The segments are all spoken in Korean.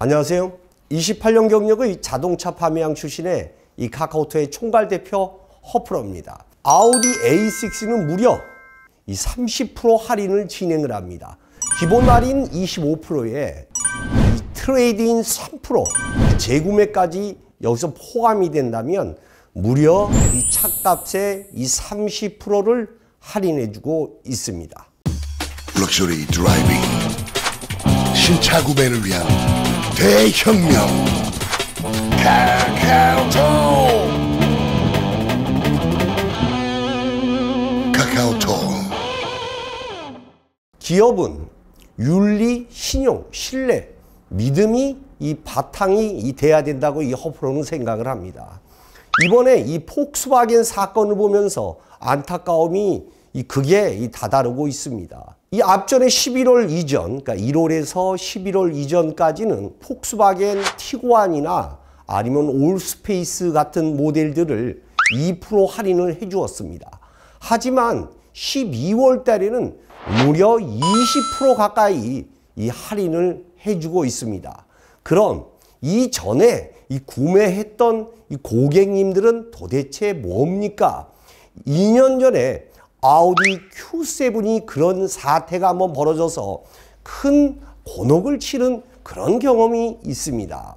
안녕하세요. 28년 경력의 자동차 판매양 출신의 이 카카오톡의 총괄 대표 허프로입니다. 아우디 A6는 무려 이 30% 할인을 진행을 합니다. 기본 할인 25%에 이 트레이드인 3% 재구매까지 여기서 포함이 된다면 무려 이 차값의 이 30%를 할인해주고 있습니다. luxury driving 신차 구매를 위한 대혁명 카카오톡 카카오톡 기업은 윤리, 신용, 신뢰, 믿음이 이 바탕이 이 돼야 된다고 이 허프로는 생각을 합니다. 이번에 이 폭스바겐 사건을 보면서 안타까움이 이 극에 이 다다르고 있습니다. 이 앞전에 11월 이전, 그러니까 1월에서 11월 이전까지는 폭스바겐 티고안이나 아니면 올스페이스 같은 모델들을 2% 할인을 해주었습니다. 하지만 12월 달에는 무려 20% 가까이 이 할인을 해주고 있습니다. 그럼 이전에 이 구매했던 이 고객님들은 도대체 뭡니까? 2년 전에 아우디 Q7이 그런 사태가 한번 벌어져서 큰 곤혹을 치른 그런 경험이 있습니다.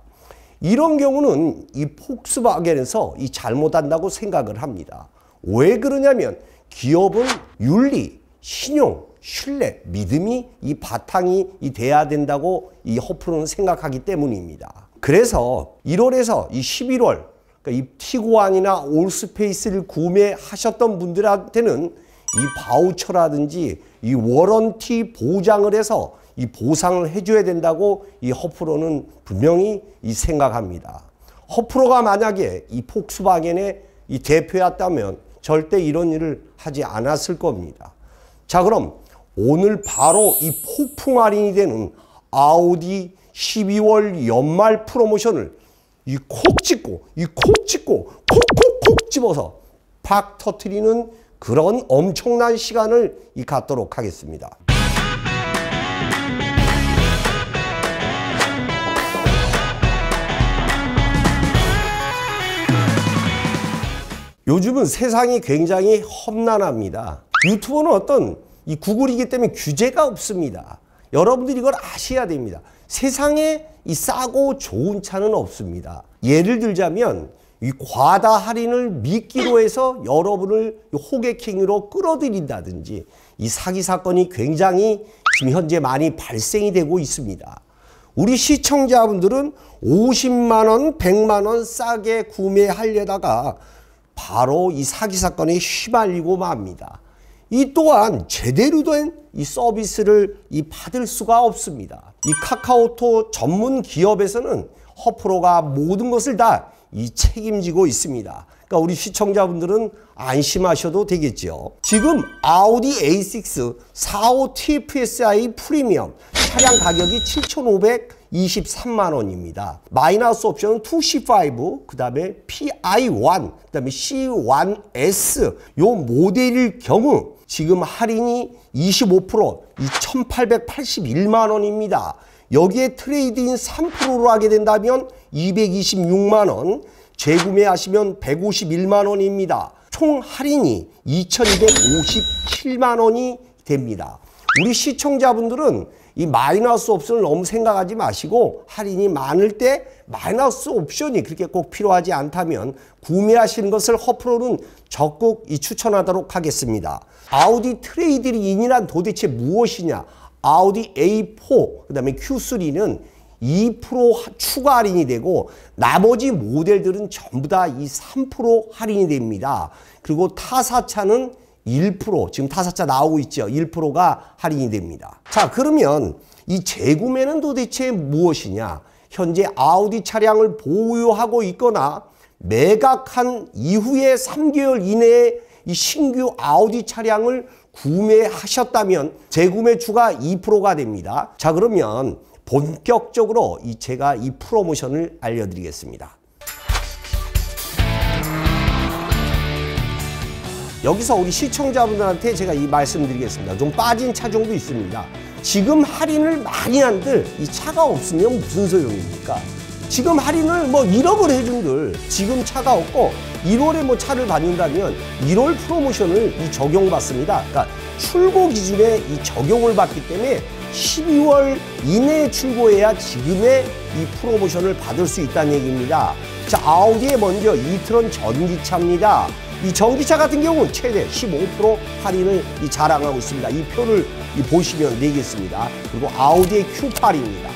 이런 경우는 이 폭스바겐에서 이 잘못한다고 생각을 합니다. 왜 그러냐면 기업은 윤리, 신용, 신뢰, 믿음이 이 바탕이 이 돼야 된다고 이 허프는 생각하기 때문입니다. 그래서 1월에서 이 11월 그러니까 이 티고안이나 올스페이스를 구매하셨던 분들한테는 이 바우처라든지 이 워런티 보장을 해서 이 보상을 해줘야 된다고 이 허프로는 분명히 이 생각합니다. 허프로가 만약에 이 폭스바겐의 이 대표였다면 절대 이런 일을 하지 않았을 겁니다. 자 그럼 오늘 바로 이 폭풍 할인이 되는 아우디 12월 연말 프로모션을 이 콕 찍고 이 콕 찍고 콕콕콕 집어서 팍 터트리는 그런 엄청난 시간을 이 갖도록 하겠습니다. 요즘은 세상이 굉장히 험난합니다. 유튜브는 어떤 이 구글이기 때문에 규제가 없습니다. 여러분들이 이걸 아셔야 됩니다. 세상에 이 싸고 좋은 차는 없습니다. 예를 들자면 이 과다 할인을 미끼로 해서 여러분을 호객행위로 끌어들인다든지 이 사기 사건이 굉장히 지금 현재 많이 발생이 되고 있습니다. 우리 시청자분들은 50만 원, 100만 원 싸게 구매하려다가 바로 이 사기 사건에 휘말리고 맙니다. 이 또한 제대로 된 이 서비스를 이 받을 수가 없습니다. 이 카카오톡 전문 기업에서는 허프로가 모든 것을 다 이 책임지고 있습니다. 그러니까 우리 시청자분들은 안심하셔도 되겠죠. 지금 아우디 A6 45 TFSI 프리미엄 차량 가격이 7,523만 원입니다. 마이너스 옵션은 2C5, 그 다음에 PI1, 그 다음에 C1S 요 모델일 경우 지금 할인이 25% 2,881만 원입니다. 여기에 trade-in 3%로 하게 된다면 226만 원, 재구매하시면 151만 원입니다. 총 할인이 2,257만 원이 됩니다. 우리 시청자분들은 이 마이너스 옵션을 너무 생각하지 마시고 할인이 많을 때 마이너스 옵션이 그렇게 꼭 필요하지 않다면 구매하시는 것을 허프로는 적극 이 추천하도록 하겠습니다. 아우디 trade-in이란 도대체 무엇이냐? 아우디 A4, 그 다음에 Q3는 2% 추가 할인이 되고 나머지 모델들은 전부 다 이 3% 할인이 됩니다. 그리고 타사차는 1% 지금 타사차 나오고 있죠. 1%가 할인이 됩니다. 자 그러면 이 재구매는 도대체 무엇이냐? 현재 아우디 차량을 보유하고 있거나 매각한 이후에 3개월 이내에 이 신규 아우디 차량을 구매하셨다면 재구매 추가 2%가 됩니다. 자 그러면 본격적으로 이 제가 이 프로모션을 알려드리겠습니다. 여기서 우리 시청자분들한테 제가 이 말씀드리겠습니다. 좀 빠진 차종도 있습니다. 지금 할인을 많이 한들 이 차가 없으면 무슨 소용입니까? 지금 할인을 뭐 1억을 해준들 지금 차가 없고 1월에 뭐 차를 받는다면 1월 프로모션을 이 적용받습니다. 그러니까 출고 기준에 이 적용을 받기 때문에 12월 이내에 출고해야 지금의 이 프로모션을 받을 수 있다는 얘기입니다. 자, 아우디의 먼저 이트론 전기차입니다. 이 전기차 같은 경우는 최대 15% 할인을 이 자랑하고 있습니다. 이 표를 이 보시면 되겠습니다. 그리고 아우디의 Q8입니다.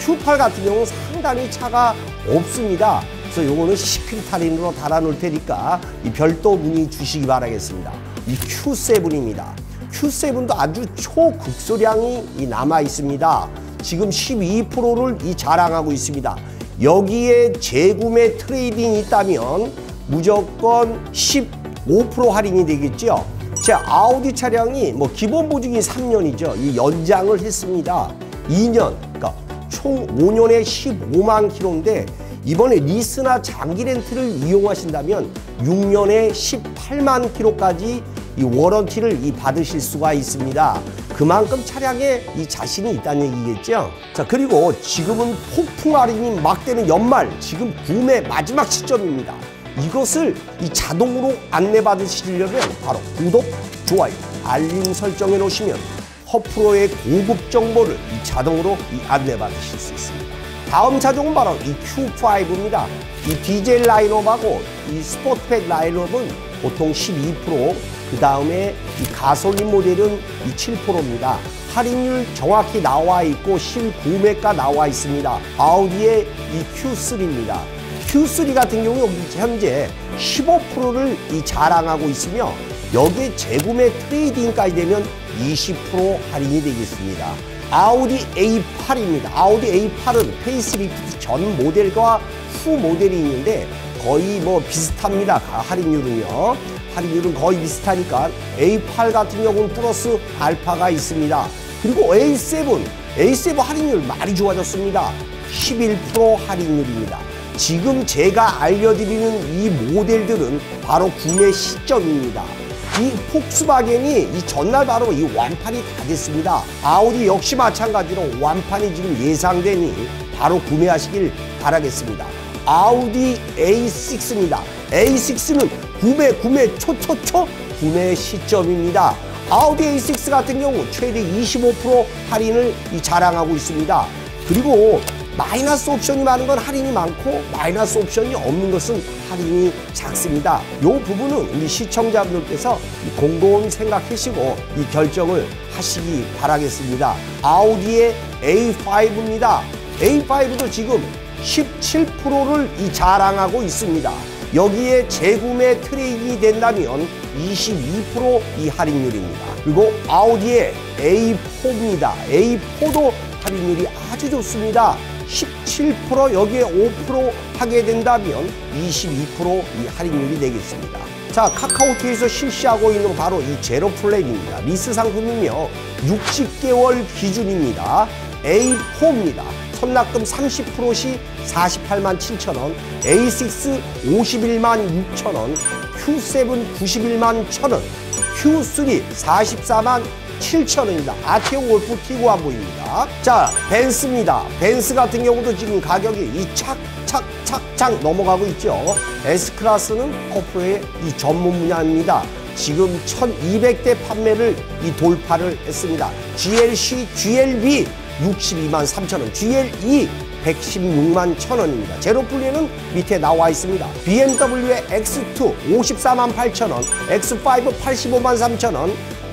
Q8 같은 경우는 상당히 차가 없습니다. 그래서 요거는 secret 할인으로 달아놓을 테니까 이 별도 문의 주시기 바라겠습니다. 이 Q7입니다. Q7도 아주 초극소량이 이 남아 있습니다. 지금 12%를 이 자랑하고 있습니다. 여기에 재구매 trade-in이 있다면 무조건 15% 할인이 되겠죠. 제 아우디 차량이 뭐 기본 보증이 3년이죠. 이 연장을 했습니다. 2년, 그러니까 총 5년에 15만 킬로인데 이번에 리스나 장기 렌트를 이용하신다면 6년에 18만 킬로까지 이 워런티를 이 받으실 수가 있습니다. 그만큼 차량에 이 자신이 있다는 얘기겠죠. 자 그리고 지금은 폭풍 할인이 막 되는 연말 지금 구매 마지막 시점입니다. 이것을 이 자동으로 안내받으시려면 바로 구독, 좋아요, 알림 설정해 놓으시면 허프로의 고급 정보를 이 자동으로 이 안내받으실 수 있습니다. 다음 차종은 바로 이 Q5입니다. 이 디젤 라인업하고 이 스포트팩 라인업은 보통 12%, 그 다음에 이 가솔린 모델은 이 7%입니다. 할인율 정확히 나와 있고 실구매가 나와 있습니다. 아우디의 이 Q3입니다. Q3 같은 경우 현재 15%를 이 자랑하고 있으며 여기에 재구매 trade-in까지 되면 20% 할인이 되겠습니다. 아우디 A8입니다. 아우디 A8은 facelift 전 모델과 후 모델이 있는데 거의 뭐 비슷합니다. 할인율은요. 할인율은 거의 비슷하니까 A8 같은 경우는 플러스 알파가 있습니다. 그리고 A7, A7 할인율 많이 좋아졌습니다. 11% 할인율입니다. 지금 제가 알려드리는 이 모델들은 바로 구매 시점입니다. 이 폭스바겐이 이 전날 바로 이 완판이 다 됐습니다. 아우디 역시 마찬가지로 완판이 지금 예상되니 바로 구매하시길 바라겠습니다. 아우디 A6입니다. A6는 구매 구매 초초초 구매 시점입니다. 아우디 A6 같은 경우 최대 25% 할인을 자랑하고 있습니다. 그리고 마이너스 옵션이 많은 건 할인이 많고 마이너스 옵션이 없는 것은 할인이 작습니다. 이 부분은 우리 시청자분들께서 곰곰 생각하시고 이 결정을 하시기 바라겠습니다. 아우디의 A5입니다. A5도 지금 17%를 이 자랑하고 있습니다. 여기에 재구매 trade-in이 된다면 22%이 할인율입니다. 그리고 아우디의 A4입니다. A4도 할인율이 아주 좋습니다. 17% 여기에 5% 하게 된다면 22%이 할인율이 되겠습니다. 자, 카카오톡에서 실시하고 있는 바로 이 제로 플랜입니다. 리스 상품이며 60개월 기준입니다. A4입니다. 선납금 30%시 48만 7천 원, A6 51만 6천 원, Q7 91만 1천 원, Q3 44만 7천원입니다. 아티오 골프 티고안 보입니다. 자, 벤스입니다. 벤스 같은 경우도 지금 가격이 이 착착착착 넘어가고 있죠. S클래스는 커프의 이 전문 분야입니다. 지금 1200대 판매를 이 돌파를 했습니다. GLC, GLB 62만 3천원, GLE 116만 천원입니다. 제로플리는 밑에 나와 있습니다. BMW의 X2 54만 8천원, X5 85만 3천원,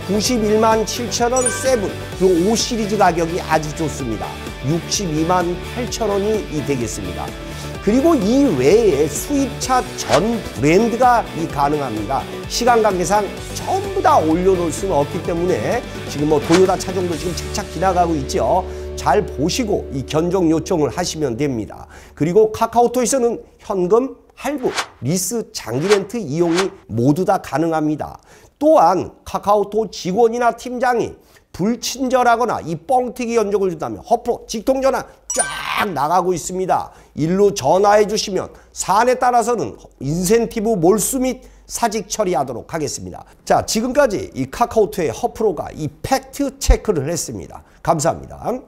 91만 7천 원 세븐 그5 시리즈 가격이 아주 좋습니다. 62만 8천 원이 되겠습니다. 그리고 이 외에 수입차 전 브랜드가 이 가능합니다. 시간 관계상 전부 다 올려놓을 수는 없기 때문에 지금 뭐 도요타 차종도 지금 착착 지나가고 있죠. 잘 보시고 이 견적 요청을 하시면 됩니다. 그리고 카카오톡에서는 현금, 할부, 리스, 장기 렌트 이용이 모두 다 가능합니다. 또한 카카오톡 직원이나 팀장이 불친절하거나 이 뻥튀기 견적을 준다면 허프로 직통전화 쫙 나가고 있습니다. 일로 전화해 주시면 사안에 따라서는 인센티브 몰수 및 사직 처리하도록 하겠습니다. 자, 지금까지 이 카카오톡의 허프로가 이 팩트 체크를 했습니다. 감사합니다.